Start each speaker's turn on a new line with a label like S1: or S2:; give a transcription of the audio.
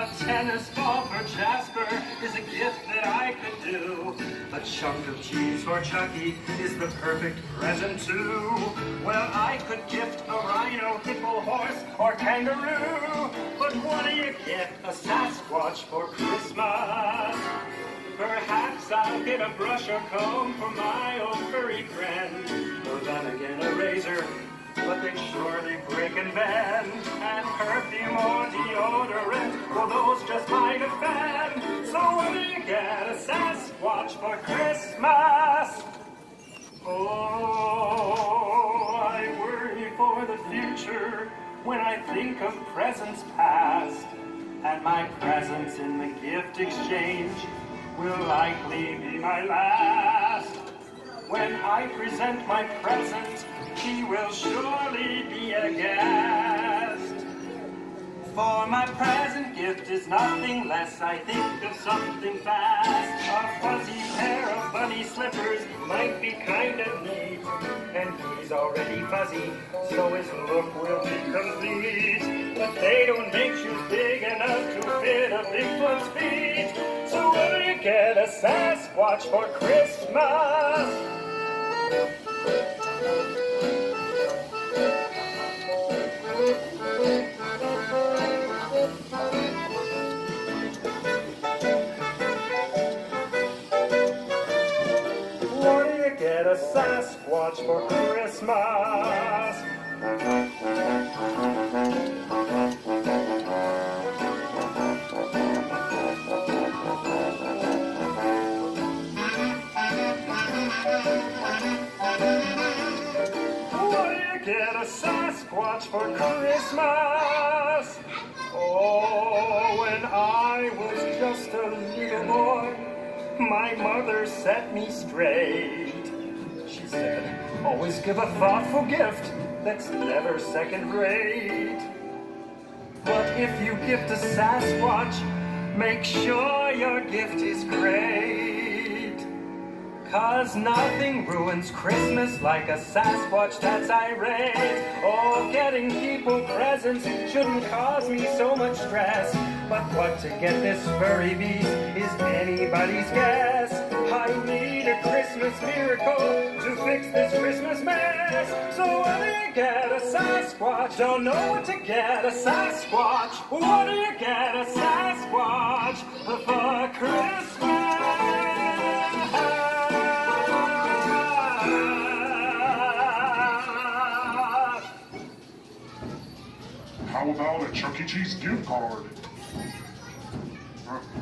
S1: A tennis ball for Jasper is a gift that I could do. A chunk of cheese for Chucky is the perfect present too. Well, I could gift a rhino, hippo, horse, or kangaroo. But what do you get a Sasquatch for Christmas? Perhaps I'll get a brush or comb for my old furry friend. Or then again a razor, just might. So you get a Sasquatch for Christmas? Oh, I worry for the future when I think of presents past. And my presence in the gift exchange will likely be my last. When I present my present, he will surely be aghast. For my present gift is nothing less, I think of something fast. A fuzzy pair of bunny slippers might be kind of neat. And he's already fuzzy, so his look will be complete. But they don't make shoes big enough to fit a Bigfoot's feet. So do you get a Sasquatch for Christmas? Get a Sasquatch for Christmas? Get a Sasquatch for Christmas? Oh, when I was just a little boy, my mother set me straight. Said, always give a thoughtful gift that's never second rate. But if you gift a Sasquatch, make sure your gift is great. Cause nothing ruins Christmas like a Sasquatch that's irate. Oh, getting people presents shouldn't cause me so much stress. But what to get this furry beast is anybody's guess. I need a Christmas miracle to fix this Christmas mess. So what do you get a Sasquatch? Don't know what to get a Sasquatch. What do you get a Sasquatch for Christmas?
S2: How about a Chuck E. Cheese gift card? 来。